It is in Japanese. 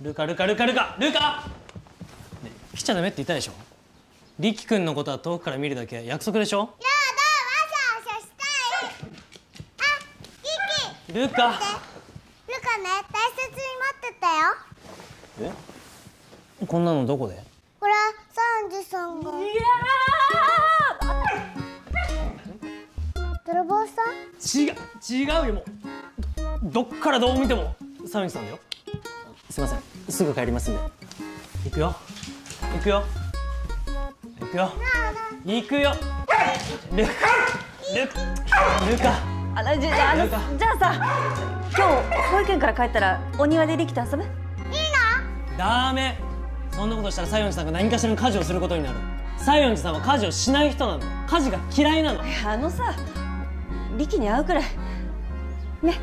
ルカルカルカルカルカ、ね、来ちゃダメって言ったでしょ？リキ君のことは遠くから見るだけ。約束でしょ？やだわしゃわしゃしたい。あキキルカ！ルカね大切に待ってたよ。え？こんなのどこで？ほらサンジさんが。いや泥棒さん？違う違うよ。もうどっからどう見てもサミンさんだよ。すいませんすぐ帰りますんで。行くよ。行くよ。行くよ。行くよ。ルカ。ルカ。ルカあらじゃあのじゃあさ今日保育園から帰ったらお庭でリキと遊ぶ？ダメ。そんなことしたら西園寺さんが何かしらの家事をすることになる。西園寺さんは家事をしない人なの。家事が嫌いなの。あのさリキに会うくらい。ね